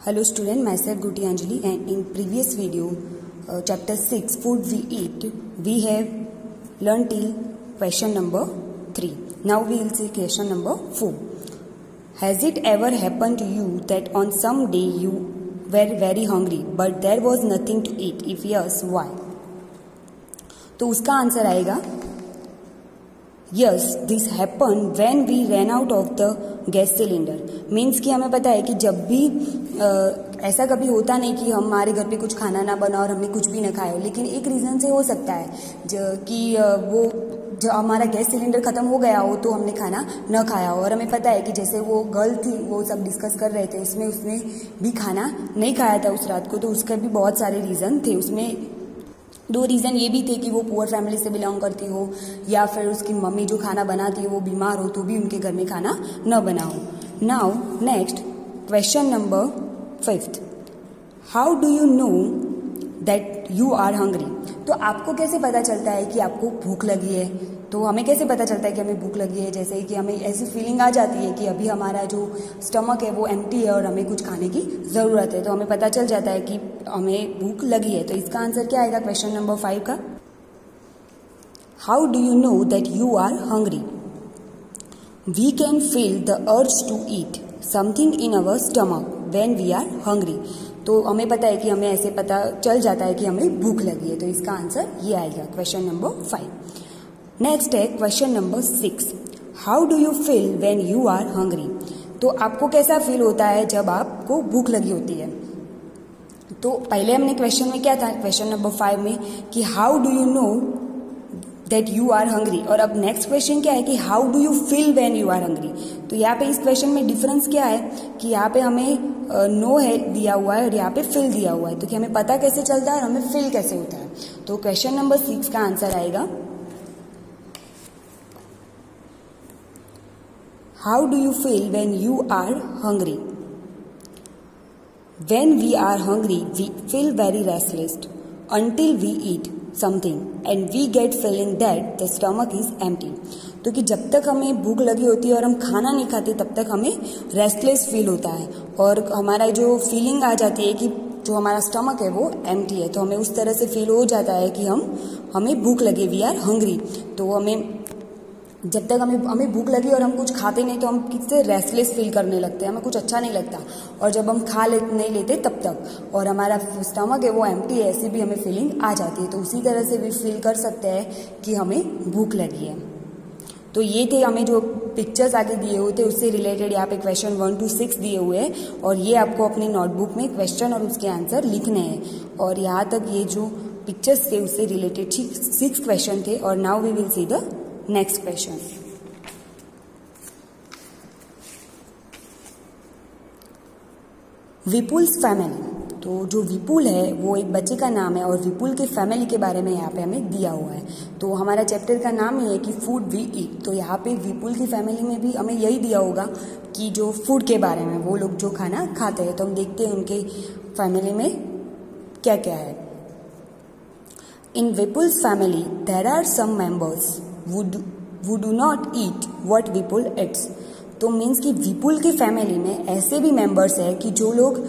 Hello student मैं sir गुटी Anjali and in previous video chapter six food we eat we have learnt question number three now we will see question number four has it ever happen to you that on some day you were very hungry but there was nothing to eat if yes why तो उसका answer आएगा yes this happen when we run out of the gas cylinder means कि हमें पता है कि जब भी आ, ऐसा कभी होता नहीं कि हमारे घर पे कुछ खाना ना बना और हमने कुछ भी ना खाया लेकिन एक रीज़न से हो सकता है कि वो जब हमारा गैस सिलेंडर ख़त्म हो गया हो तो हमने खाना न खाया हो। और हमें पता है कि जैसे वो गर्ल थी वो सब डिस्कस कर रहे थे उसमें उसने भी खाना नहीं खाया था उस रात को तो उसके भी बहुत सारे रीज़न थे। उसमें दो रीज़न ये भी थे कि वो पुअर फैमिली से बिलोंग करती हो, या फिर उसकी मम्मी जो खाना बनाती है वो बीमार हो तो भी उनके घर में खाना न बना हो now next question number fifth how do you know that you are hungry तो आपको कैसे पता चलता है कि आपको भूख लगी है? तो हमें कैसे पता चलता है कि हमें भूख लगी है? जैसे कि हमें ऐसी फीलिंग आ जाती है कि अभी हमारा जो स्टमक है वो एम्प्टी है और हमें कुछ खाने की ज़रूरत है। तो हमें पता चल जाता है कि हमें भूख लगी है। तो इसका आंसर क्या आएगा क्वेश्चन नंबर फाइव का? How do you know that you are hungry we can feel the urge to eat something in our stomach when we are hungry तो हमें पता है कि हमें ऐसे पता चल जाता है कि हमें भूख लगी है। तो इसका आंसर ये आएगा क्वेश्चन नंबर फाइव नेक्स्ट है question number six how do you feel when you are hungry तो आपको कैसा फील होता है जब आपको भूख लगी होती है? तो पहले हमने क्वेश्चन में क्या था? क्वेश्चन नंबर फाइव में कि how do you know that you are hungry और अब नेक्स्ट क्वेश्चन क्या है कि how do you feel when you are hungry तो यहाँ पे इस क्वेश्चन में डिफरेंस क्या है? कि यहाँ पे हमें नो uh, है दिया हुआ है और यहाँ पे फिल दिया हुआ है। तो कि हमें पता कैसे चलता है और हमें फिल कैसे होता है? तो क्वेश्चन नंबर सिक्स का आंसर आएगा। How do you feel when you are hungry when we are hungry we feel very restless until we eat something and we get feel feeling that the stomach is empty क्योंकि जब तक हमें भूख लगी होती है और हम खाना नहीं खाते, तब तक हमें रेस्टलेस फील होता है। और हमारा जो फीलिंग आ जाती है कि जो हमारा स्टमक है, वो एम टी है। तो हमें उस तरह से फील हो जाता है कि हम, हमें भूख लगे वी आर हंगरी तो हमें जब तक हमें हमें भूख लगी और हम कुछ खाते नहीं तो हम किससे रेस्टलेस फील करने लगते हैं। हमें कुछ अच्छा नहीं लगता। और जब हम खा ले नहीं लेते तब तक। और हमारा स्टमक है, वो एम्प्टी है, ऐसी भी हमें फीलिंग आ जाती है। तो उसी तरह से भी फील कर सकते हैं कि हमें भूख लगी है। तो ये थे हमें जो पिक्चर्स आगे दिए हुए थे, उससे रिलेटेड यहाँ पे क्वेश्चन वन टू सिक्स दिए हुए हैं। और ये आपको अपनी नोटबुक में क्वेश्चन और उसके आंसर लिखने हैं। और यहाँ तक ये जो पिक्चर्स थे, उससे रिलेटेड सिक्स क्वेश्चन थे। और now we will see the next question Vipul's family तो जो विपुल है, वो एक बच्चे का नाम है और विपुल के फैमिली के बारे में यहाँ पे हमें दिया हुआ है। तो हमारा चैप्टर का नाम ही है कि फ़ूड वी ईट तो यहाँ पे विपुल की फैमिली में भी हमें यही दिया होगा कि जो फ़ूड के बारे में, वो लोग जो खाना खाते हैं तो हम देखते हैं उनके फैमिली में क्या क्या है। In Vipul's family there are some members would do not eat what Vipul eats. तो मीन्स कि विपुल की फैमिली में ऐसे भी मेंबर्स है कि जो लोग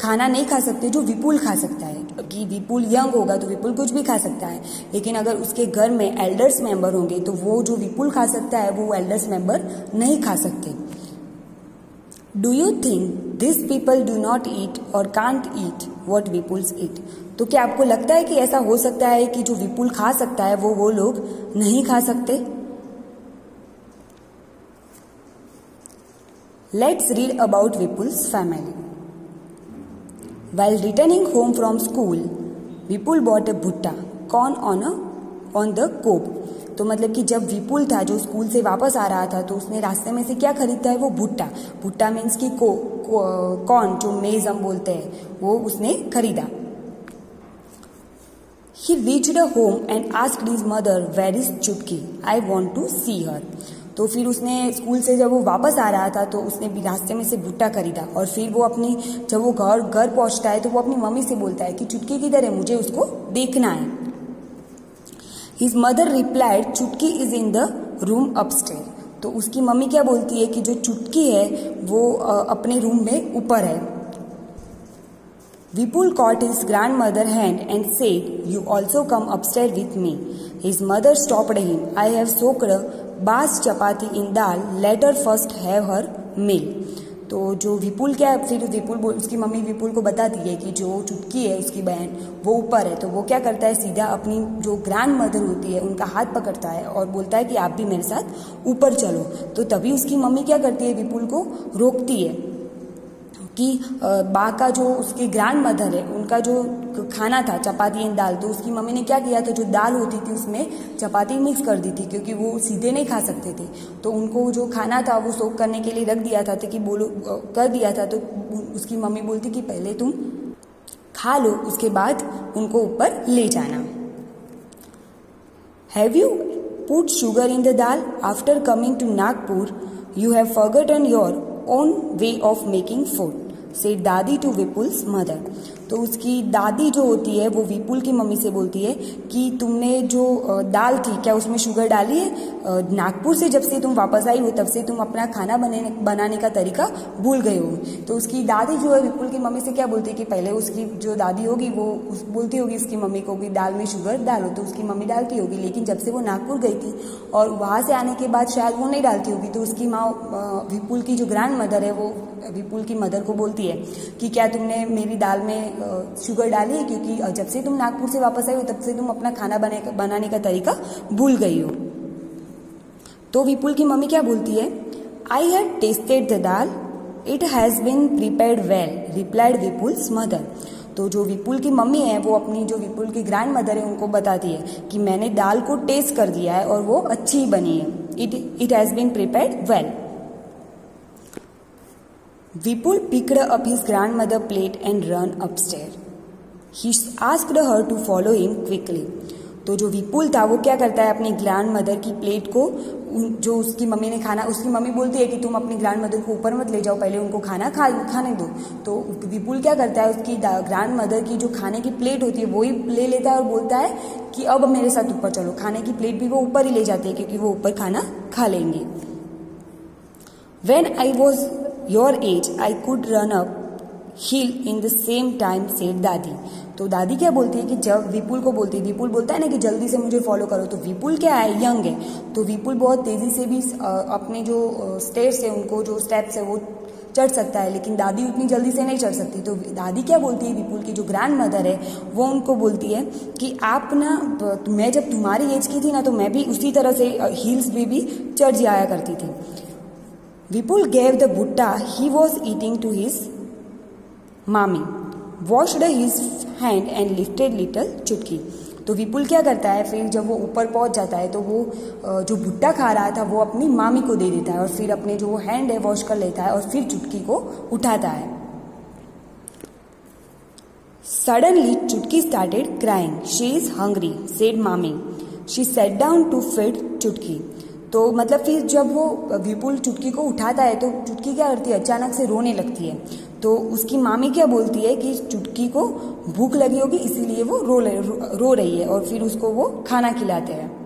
खाना नहीं खा सकते, जो विपुल खा सकता है। कि विपुल यंग होगा तो विपुल कुछ भी खा सकता है। लेकिन अगर उसके घर में एल्डर्स मेंबर होंगे तो वो जो विपुल खा सकता है, वो एल्डर्स मेंबर नहीं खा सकते। Do you think this people do not eat और can't eat what people's eat. तो क्या आपको लगता है कि ऐसा हो सकता है कि जो विपुल खा सकता है, वो वो लोग नहीं खा सकते? Let's read about Vipul's family while returning home from school Vipul bought a bhutta corn on a on the cob तो मतलब कि जब विपुल था जो स्कूल से वापस आ रहा था तो उसने रास्ते में से क्या खरीदता है? वो भुट्टा। भुट्टा मीन्स की को, को कॉर्न जो मेज हम बोलते हैं वो उसने खरीदा। He reached home and ask his mother where is Chutki I want to see her तो फिर उसने स्कूल से जब वो वापस आ रहा था तो उसने रास्ते में से भुट्टा खरीदा। और फिर वो अपनी जब वो घर घर पहुँचता है तो वो अपनी मम्मी से बोलता है कि चुटकी किधर है? मुझे उसको देखना है। His mother replied Chutki is in the room upstair तो उसकी मम्मी क्या बोलती है कि जो चुटकी है, वो अपने रूम में ऊपर है। Vipul caught his grandmother hand and said you also come upstair with me his mother stopped him I have soaked बास chapati in dal later first have her meal तो जो विपुल क्या, फिर विपुल उसकी मम्मी विपुल को बताती है कि जो चुटकी है उसकी बहन, वो ऊपर है तो वो क्या करता है, सीधा अपनी जो ग्रैंड मदर होती है, उनका हाथ पकड़ता है और बोलता है कि आप भी मेरे साथ ऊपर चलो। तो तभी उसकी मम्मी क्या करती है, विपुल को रोकती है। कि बा का जो उसकी ग्रैंड मदर है, उनका जो खाना था, चपाती एंड दाल तो उसकी मम्मी ने क्या किया तो जो दाल होती थी उसमें चपाती मिक्स कर दी थी, क्योंकि वो सीधे नहीं खा सकते थे। तो उनको जो खाना था, वो सोख करने के लिए रख दिया था कि बोलो कर दिया था तो उसकी मम्मी बोलती कि पहले तुम खा लो, उसके बाद उनको ऊपर ले जाना। Have you put sugar in the dal after coming to Nagpur you have forgotten your own way of making food से दादी टू विपुल्स मदर। तो उसकी दादी जो होती है वो विपुल की मम्मी से बोलती है कि तुमने जो दाल थी क्या उसमें शुगर डाली है? नागपुर से जब से तुम वापस आई हो तब से तुम अपना खाना बने बनाने का तरीका भूल गए हो। तो उसकी दादी जो है विपुल की मम्मी से क्या बोलती है कि पहले उसकी जो दादी होगी वो उस, बोलती होगी उसकी मम्मी को कि दाल में शुगर डालो तो उसकी मम्मी डालती होगी। लेकिन जब से वो नागपुर गई थी और वहाँ से आने के बाद शायद वो नहीं डालती होगी तो उसकी माँ विपुल की जो ग्रैंड मदर है वो विपुल की मदर को बोलती है कि क्या तुमने मेरी दाल में शुगर डाली क्योंकि जब से तुम नागपुर से वापस आई हो, तब से तुम अपना खाना बने, बनाने का तरीका भूल गई हो। तो विपुल की मम्मी क्या बोलती है? I had tasted the dal it has been prepared well replied Vipul's mother तो जो विपुल की मम्मी है, वो अपनी जो विपुल की ग्रैंड मदर है, उनको बताती है कि मैंने दाल को टेस्ट कर दिया है और वो अच्छी बनी है। It it has been prepared well Vipul picked up his grandmother plate and ran upstairs. He asked her to follow him quickly. तो जो विपुल था, वो क्या करता है अपनी ग्रैंड मदर की प्लेट को जो उसकी मम्मी ने खाना, उसकी मम्मी बोलती है कि तुम अपनी ग्रैंड मदर को ऊपर मत ले जाओ, पहले उनको खाना खा, खाने दो तो विपुल क्या करता है, उसकी ग्रैंड मदर की जो खाने की प्लेट होती है, वो ही ले लेता है और बोलता है कि अब मेरे साथ ऊपर चलो खाने की प्लेट भी वो ऊपर ही ले जाते हैं, क्योंकि वो ऊपर खाना खा लेंगे when I was your age I could run up hill in the same time said Dadi तो दादी क्या बोलती है कि जब विपुल को बोलती है विपुल बोलता है ना कि जल्दी से मुझे फॉलो करो तो विपुल क्या है? यंग है। तो विपुल बहुत तेज़ी से भी अपने जो स्टेप्स है उनको जो स्टेप्स है वो चढ़ सकता है लेकिन दादी उतनी जल्दी से नहीं चढ़ सकती। तो दादी क्या बोलती है विपुल की जो ग्रैंड मदर है वो उनको बोलती है कि आप ना मैं जब तुम्हारी एज की थी ना तो मैं भी उसी तरह से हील्स भी, भी चढ़ जाया करती थी। Vipul gave the butta he was eating to his मामी, washed his hand and lifted little चुटकी। तो विपुल क्या करता है? फिर जब वो ऊपर पहुँच जाता है तो वो जो भुट्टा खा रहा था, वो अपनी मामी को दे देता है और फिर अपने जो हैंड है वॉश कर लेता है और फिर चुटकी को उठाता है। Suddenly Chutki started crying she is hungry said Mami. She sat down to feed Chutki. तो मतलब फिर जब वो विपुल चुटकी को उठाता है तो चुटकी क्या करती है? अचानक से रोने लगती है। तो उसकी मामी क्या बोलती है कि चुटकी को भूख लगी होगी, इसीलिए वो रो रो रही है और फिर उसको वो खाना खिलाते हैं।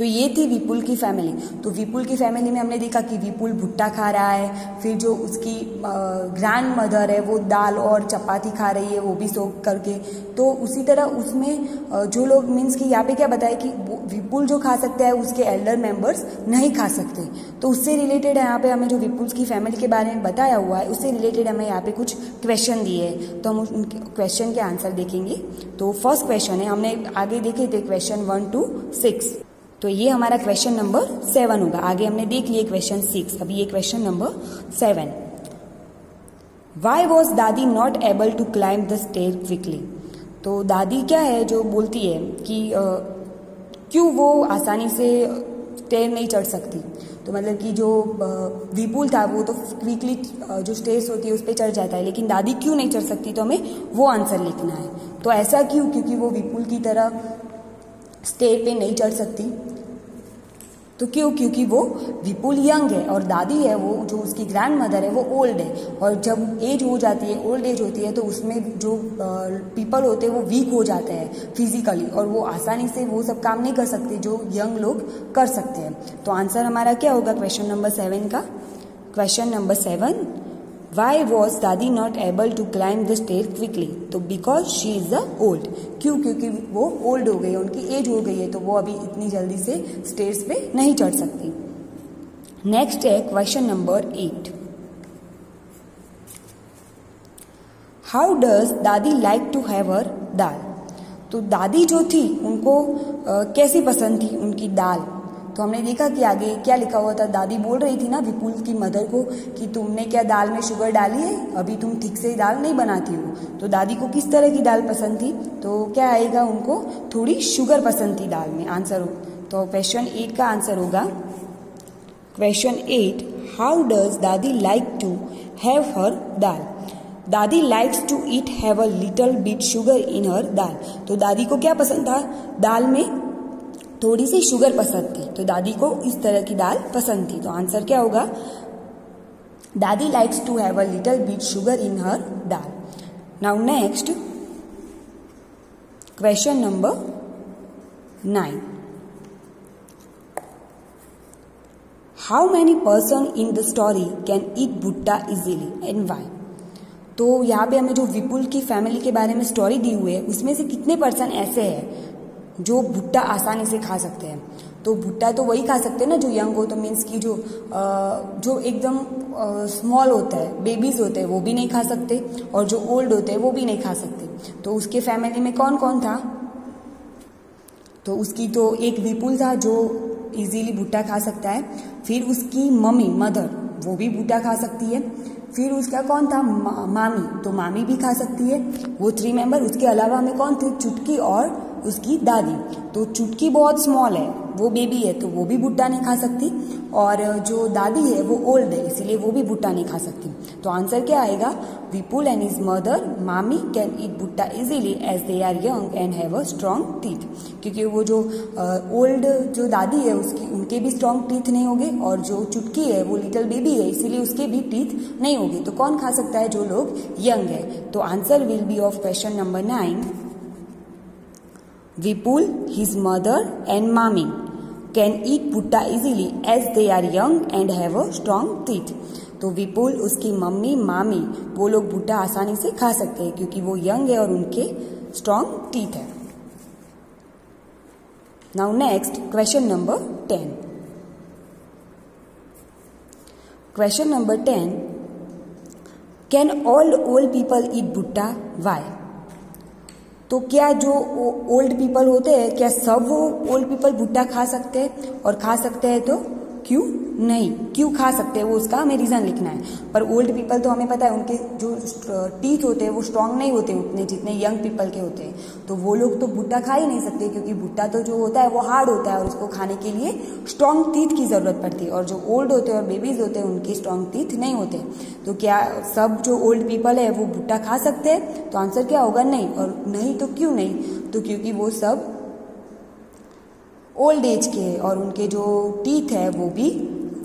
तो ये थी विपुल की फैमिली तो विपुल की फैमिली में हमने देखा कि विपुल भुट्टा खा रहा है, फिर जो उसकी ग्रैंड मदर है, वो दाल और चपाती खा रही है, वो भी सोख करके. तो उसी तरह उसमें जो लोग मीन्स कि यहाँ पे क्या बताया कि विपुल जो खा सकता है, उसके एल्डर मेंबर्स नहीं खा सकते. तो उससे रिलेटेड यहाँ पे हमें जो विपुल की फैमिली के बारे में बताया हुआ है, उससे रिलेटेड हमें यहाँ पे कुछ क्वेश्चन दिए हैं. तो हम उन क्वेश्चन के आंसर देखेंगे. तो फ़र्स्ट क्वेश्चन है, हमने आगे देखे थे क्वेश्चन वन टू सिक्स तो ये हमारा क्वेश्चन नंबर सेवन होगा। आगे हमने देख लिया क्वेश्चन सिक्स अभी ये question number seven why was Dadi not able to climb the stair quickly तो दादी क्या है जो बोलती है कि क्यों वो आसानी से स्टेयर नहीं चढ़ सकती? तो मतलब कि जो विपुल था वो तो क्विकली जो स्टेयर्स होती है उस पर चढ़ जाता है। लेकिन दादी क्यों नहीं चढ़ सकती? तो हमें वो आंसर लिखना है। तो ऐसा क्यों? क्योंकि वो विपुल की तरह स्टेयर पे नहीं चढ़ सकती। तो क्यों? क्योंकि वो विपुल यंग है और दादी है, वो जो उसकी ग्रैंड मदर है, वो ओल्ड है। और जब एज हो जाती है ओल्ड एज होती है तो उसमें जो पीपल होते हैं, वो वीक हो जाते हैं फिजिकली और वो आसानी से वो सब काम नहीं कर सकते जो यंग लोग कर सकते हैं। तो आंसर हमारा क्या होगा क्वेश्चन नंबर सेवन का? Question number seven why was Dadi not able to climb the state quickly तो because she is the old क्यों? क्योंकि वो ओल्ड हो गई है उनकी एज हो गई है तो वो अभी इतनी जल्दी से स्टेट्स पे नहीं चढ़ सकती। नेक्स्ट है question number eight how does Dadi like to have her dal तो दादी जो थी उनको आ, कैसी पसंद थी उनकी दाल? तो हमने देखा कि आगे क्या लिखा हुआ था। दादी बोल रही थी ना विपुल की मदर को कि तुमने क्या दाल में शुगर डाली है? अभी तुम ठीक से दाल नहीं बनाती हो। तो दादी को किस तरह की दाल पसंद थी? तो क्या आएगा उनको? थोड़ी शुगर पसंद थी दाल में। आंसर तो क्वेश्चन एट का आंसर होगा। Question eight how does Dadi like to have her dal? Dadi likes to eat have a little bit sugar in her dal. तो दादी को क्या पसंद था? दाल में थोड़ी सी शुगर पसंद थी तो दादी को इस तरह की दाल पसंद थी। तो आंसर क्या होगा? Dadi likes to have a little bit sugar in her dal. Now next question number nine how many person in the story can eat bhutta easily and Y तो यहाँ पे हमें जो विपुल की फैमिली के बारे में स्टोरी दी हुई है, उसमें से कितने पर्सन ऐसे हैं जो भुट्टा आसानी से खा सकते हैं। तो भुट्टा तो वही खा सकते हैं ना जो यंग हो तो मीन्स की जो जो एकदम स्मॉल होता है बेबीज होते हैं वो भी नहीं खा सकते और जो ओल्ड होते हैं वो भी नहीं खा सकते। तो उसके फैमिली में कौन कौन था? तो उसकी तो एक विपुल था जो इजीली भुट्टा खा सकता है। फिर उसकी मम्मी मदर वो भी भुट्टा खा सकती है। फिर उसका कौन था? मा, मामी तो मामी भी खा सकती है। वो थ्री मेंबर उसके अलावा हमें कौन थे? चुटकी और उसकी दादी। तो चुटकी बहुत स्मॉल है, वो बेबी है तो वो भी भुट्टा नहीं खा सकती। और जो दादी है, वो ओल्ड है, इसीलिए वो भी भुट्टा नहीं खा सकती। तो आंसर क्या आएगा? Vipul and is mother mami can eat bhutta easily as they are young and have a strong teeth क्योंकि वो जो ओल्ड जो दादी है, उसकी, उनके भी स्ट्रांग टीथ नहीं होंगे, और जो चुटकी है, वो लिटिल बेबी है, इसीलिए उसके भी टीथ नहीं होगी। तो कौन खा सकता है जो लोग यंग है? तो answer will be of question number nine Vipul, his mother and mommy. Can eat bhutta easily as they are young and have a strong teeth. तो विपुल उसकी मम्मी मामी वो लोग भुट्टा आसानी से खा सकते हैं क्योंकि वो यंग है और उनके स्ट्रॉन्ग टीथ है। Now next question number ten question number ten can all old people eat bhutta why तो क्या जो ओल्ड पीपल होते हैं, क्या सब वो ओल्ड पीपल भुट्टा खा सकते हैं? और खा सकते हैं तो क्यों? नहीं, क्यों खा सकते हैं? वो उसका हमें रीज़न लिखना है। पर ओल्ड पीपल तो हमें पता है, उनके जो टीथ होते हैं, वो स्ट्रांग नहीं होते उतने जितने यंग पीपल के होते हैं। तो वो लोग तो भुट्टा खा ही नहीं सकते, क्योंकि भुट्टा तो जो होता है, वो हार्ड होता है और उसको खाने के लिए स्ट्रांग टीथ की ज़रूरत पड़ती है। और जो ओल्ड होते हैं और बेबीज होते हैं, उनके स्ट्रांग टीथ नहीं होते। तो क्या सब जो ओल्ड पीपल है, वो भुट्टा खा सकते हैं? तो आंसर क्या होगा? नहीं। और नहीं तो क्यों नहीं? तो क्योंकि वो सब ओल्ड एज के और उनके जो टीथ है, वो भी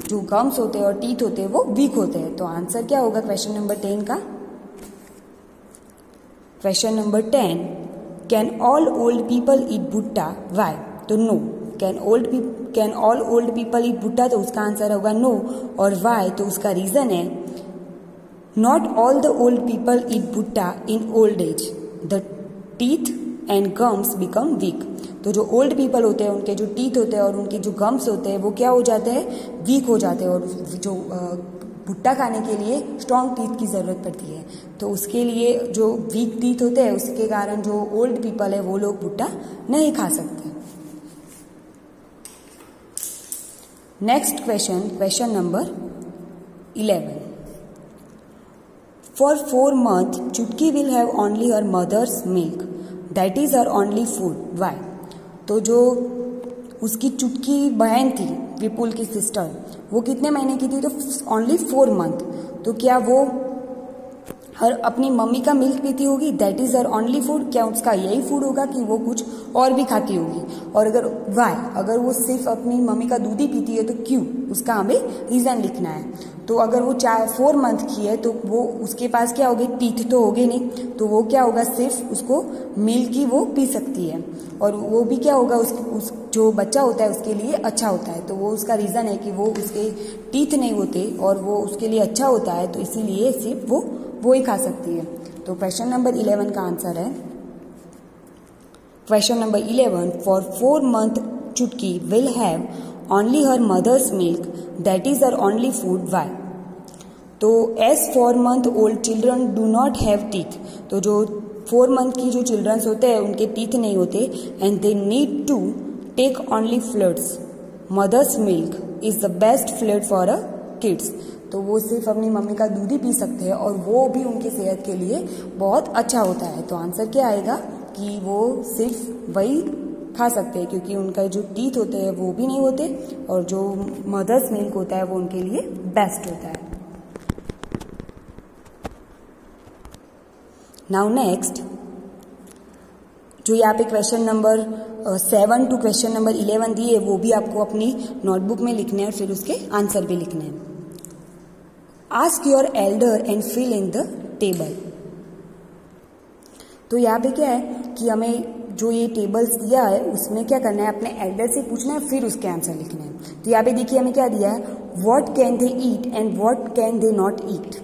जो गम्स होते हैं और टीथ होते हैं, वो वीक होते हैं। तो आंसर क्या होगा क्वेश्चन नंबर टेन का? Question number ten can all old people eat bhutta why तो no can old can all old people eat bhutta तो उसका आंसर होगा नो और वाई तो उसका रीजन है not all the old people eat bhutta in old age the teeth and gums become weak तो जो ओल्ड पीपल होते हैं, उनके जो टीथ होते हैं और उनके जो गम्स होते हैं, वो क्या हो जाते हैं? वीक हो जाते हैं और जो भुट्टा खाने के लिए स्ट्रॉन्ग टीथ की ज़रूरत पड़ती है। तो उसके लिए जो वीक टीथ होते हैं, उसके कारण जो ओल्ड पीपल है, वो लोग भुट्टा नहीं खा सकते। Next question question number eleven for four month Chutki will have only her mother's milk that is her only food why तो जो उसकी चुटकी बहन थी विपुल की सिस्टर वो कितने महीने की थी? तो ओनली फोर मंथ तो क्या वो और अपनी मम्मी का मिल्क पीती होगी that is her only food क्या उसका यही फ़ूड होगा कि वो कुछ और भी खाती होगी? और अगर वाई अगर वो सिर्फ़ अपनी मम्मी का दूध ही पीती है तो क्यों? उसका हमें रीजन लिखना है। तो अगर वो चार फोर मंथ की है तो वो उसके पास क्या होगी? टीथ तो होगी नहीं। तो वो क्या होगा? सिर्फ़ उसको मिल्क ही वो पी सकती है। और वो भी क्या होगा? उस, उस जो बच्चा होता है उसके लिए अच्छा होता है। तो वो उसका रीज़न है कि वो उसके टीथ नहीं होते और वो उसके लिए अच्छा होता है तो इसीलिए सिर्फ़ वो वो ही खा सकती है। तो क्वेश्चन नंबर इलेवन का आंसर है। Question number eleven for four month Chutki will have only her mother's milk that is her only food why तो as four month old children do not have teeth तो जो four month की जो childrens होते हैं, उनके teeth नहीं होते and they need to take only fluids mother's milk is the best fluid for a kids तो वो सिर्फ़ अपनी मम्मी का दूध ही पी सकते हैं और वो भी उनकी सेहत के लिए बहुत अच्छा होता है। तो आंसर क्या आएगा कि वो सिर्फ़ वही खा सकते हैं, क्योंकि उनका जो टीथ होते हैं वो भी नहीं होते और जो मदर्स मिल्क होता है वो उनके लिए बेस्ट होता है। नाउ नेक्स्ट जो यहाँ पे question number seven to question number eleven दिए, वो भी आपको अपनी नोटबुक में लिखने हैं और फिर उसके आंसर भी लिखने हैं। Ask your elder and fill in the table तो यहाँ पे क्या है कि हमें जो ये टेबल्स दिया है, उसमें क्या करना है? अपने एल्डर से पूछना है, फिर उसके आंसर लिखना है। तो यहाँ पे देखिए हमें क्या दिया है? What can they eat and what can they not eat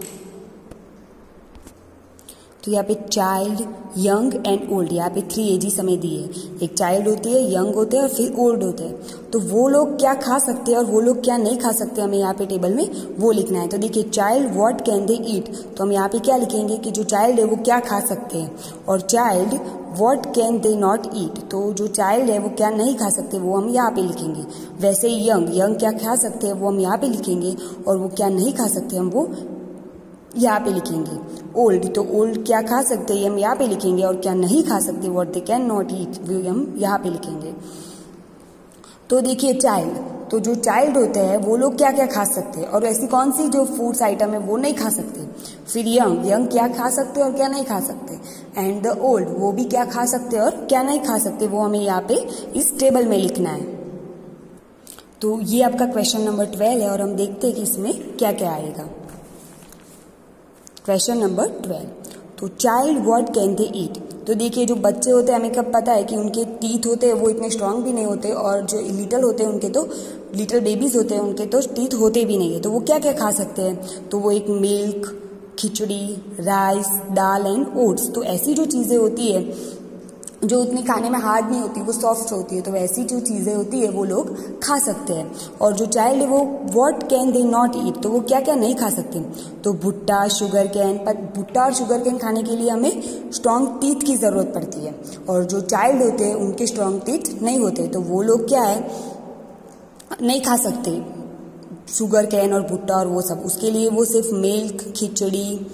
तो यहाँ पे चाइल्ड यंग एंड ओल्ड यहाँ पे थ्री एजी समय दिए। एक चाइल्ड होती है यंग होते हैं और फिर ओल्ड होते हैं। तो वो लोग क्या खा सकते हैं और वो लोग क्या नहीं खा सकते हमें यहाँ पे टेबल में वो लिखना है। तो देखिए child what can they eat तो हम यहाँ पे क्या लिखेंगे कि जो चाइल्ड है वो क्या खा सकते हैं? और child what can they not eat तो जो चाइल्ड है वो क्या नहीं खा सकते, वो हम यहाँ पे लिखेंगे। वैसे यंग यंग क्या खा सकते हैं, वो हम यहाँ पे लिखेंगे। और वो क्या नहीं खा सकते, हम वो यहाँ पे लिखेंगे। ओल्ड तो ओल्ड क्या खा सकते हैं हम? यहाँ पे लिखेंगे और क्या नहीं खा सकते? What they can not eat हम यहाँ पे लिखेंगे। तो देखिए चाइल्ड तो जो चाइल्ड होते हैं, वो लोग क्या क्या खा सकते हैं? और ऐसी कौन सी जो फूड्स आइटम है, वो नहीं खा सकते? फिर यंग यंग क्या खा सकते हैं और क्या नहीं खा सकते? एंड द ओल्ड वो भी क्या खा सकते हैं और क्या नहीं खा सकते? वो हमें यहाँ पे इस टेबल में लिखना है। तो ये आपका क्वेश्चन नंबर ट्वेल्व है और हम देखते हैं कि इसमें क्या क्या आएगा। क्वेश्चन नंबर ट्वेल्व तो child what can they eat तो देखिए, जो बच्चे होते हैं, हमें कब पता है कि उनके टीथ होते हैं, वो इतने स्ट्रांग भी नहीं होते और जो लिटल होते हैं, उनके तो लिटल बेबीज होते हैं, उनके तो टीथ होते भी नहीं है। तो वो क्या क्या खा सकते हैं? तो वो एक milk khichdi rice dal and oats तो ऐसी जो चीज़ें होती है जो उतनी खाने में हार्ड नहीं होती, वो सॉफ्ट होती है तो वैसी जो चीज़ें होती है, वो लोग खा सकते हैं। और जो चाइल्ड है, वो what can they not eat तो वो क्या क्या नहीं खा सकते तो भुट्टा शुगर कैन पर भुट्टा और शुगर कैन खाने के लिए हमें स्ट्रॉन्ग टीथ की ज़रूरत पड़ती है। और जो चाइल्ड होते हैं, उनके स्ट्रॉन्ग टीथ नहीं होते तो वो लोग क्या है, नहीं खा सकते। शुगर कैन और भुट्टा और वो सब, उसके लिए वो सिर्फ़ milk khichdi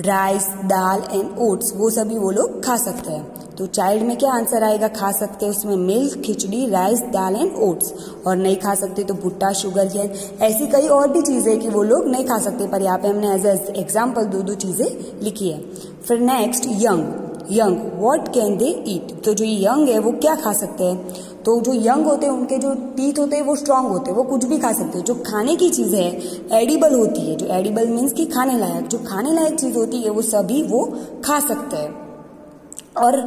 rice dal and oats वो सभी वो लोग खा सकते हैं। तो चाइल्ड में क्या आंसर आएगा? खा सकते हैं उसमें milk khichdi rice dal and oats और नहीं खा सकते तो भुट्टा शुगर कैन ऐसी कई और भी चीज़ें कि वो लोग नहीं खा सकते, पर यहाँ पे हमने एज एग्ज़ाम्पल दो दो चीज़ें लिखी है। फिर next young young what can they eat तो जो यंग है, वो क्या खा सकते हैं? तो जो यंग होते हैं, उनके जो टीथ होते हैं, वो स्ट्रांग होते हैं, वो कुछ भी खा सकते हैं। जो खाने की चीज़ है एडिबल होती है। जो एडिबल मीन्स कि खाने लायक। जो खाने लायक चीज़ होती है, वो सभी वो खा सकते हैं। और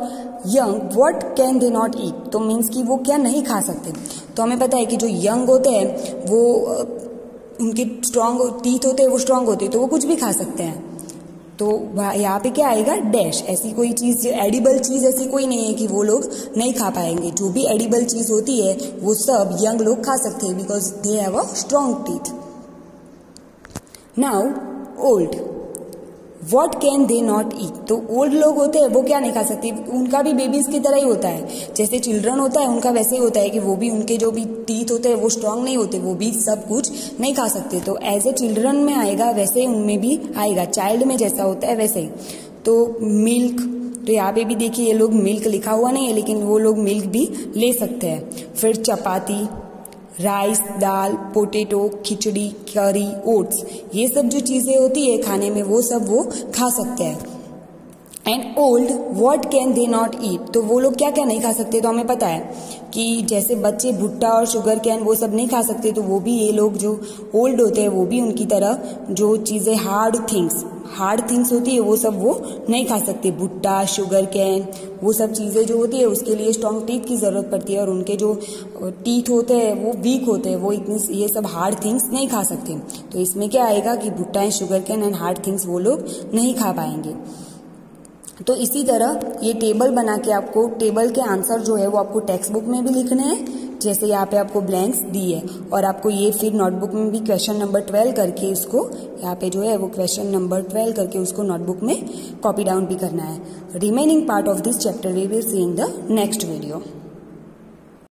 young what can they not eat तो मीन्स कि वो क्या नहीं खा सकते? तो हमें पता है कि जो यंग होते हैं, वो उनके स्ट्रांग टीथ होते हैं, वो स्ट्रांग होते हैं तो वो कुछ भी खा सकते हैं। तो यहाँ पे क्या आएगा? डैश ऐसी कोई चीज़ एडिबल चीज़ ऐसी कोई नहीं है कि वो लोग नहीं खा पाएँगे। जो भी एडिबल चीज़ होती है, वो सब यंग लोग खा सकते हैं because they have a strong teeth now old what can they not eat तो ओल्ड लोग होते हैं, वो क्या नहीं खा सकते? उनका भी बेबीज की तरह ही होता है। जैसे चिल्ड्रन होता है, उनका वैसे ही होता है कि वो भी उनके जो भी टीथ होते हैं, वो स्ट्रांग नहीं होते, वो भी सब कुछ नहीं खा सकते। तो एज ए चिल्ड्रन में आएगा, वैसे उनमें भी आएगा। चाइल्ड में जैसा होता है, वैसे ही। तो मिल्क तो यहाँ पे भी देखिए, ये लोग मिल्क लिखा हुआ नहीं है, लेकिन वो लोग मिल्क भी ले सकते हैं। फिर चपाती राइस दाल पोटेटो खिचड़ी करी ओट्स ये सब जो चीज़ें होती है खाने में, वो सब वो खा सकते हैं। And old what can they not eat तो वो लोग क्या क्या नहीं खा सकते? तो हमें पता है कि जैसे बच्चे भुट्टा और शुगर कैन वो सब नहीं खा सकते तो वो भी ये लोग जो ओल्ड होते हैं, वो भी उनकी तरह जो चीज़ें हार्ड थिंग्स हार्ड थिंग्स होती है, वो सब वो नहीं खा सकते। भुट्टा शुगर कैन वो सब चीज़ें जो होती है, उसके लिए स्ट्रॉन्ग टीथ की ज़रूरत पड़ती है और उनके जो टीथ होते हैं, वो वीक होते हैं, वो इतनी ये सब हार्ड थिंग्स नहीं खा सकते। तो इसमें क्या आएगा कि bhutta and sugar cane and hard things वो लोग नहीं खा पाएँगे। तो इसी तरह ये टेबल बना के आपको टेबल के आंसर जो है वो आपको टेक्स्ट बुक में भी लिखने हैं। जैसे यहाँ पे आपको ब्लैंक्स दी है और आपको ये फिर नोटबुक में भी क्वेश्चन नंबर ट्वेल्व करके इसको, यहाँ पे जो है वो क्वेश्चन नंबर ट्वेल्व करके उसको नोटबुक में कॉपी डाउन भी करना है। Remaining part of this chapter we will see in the next video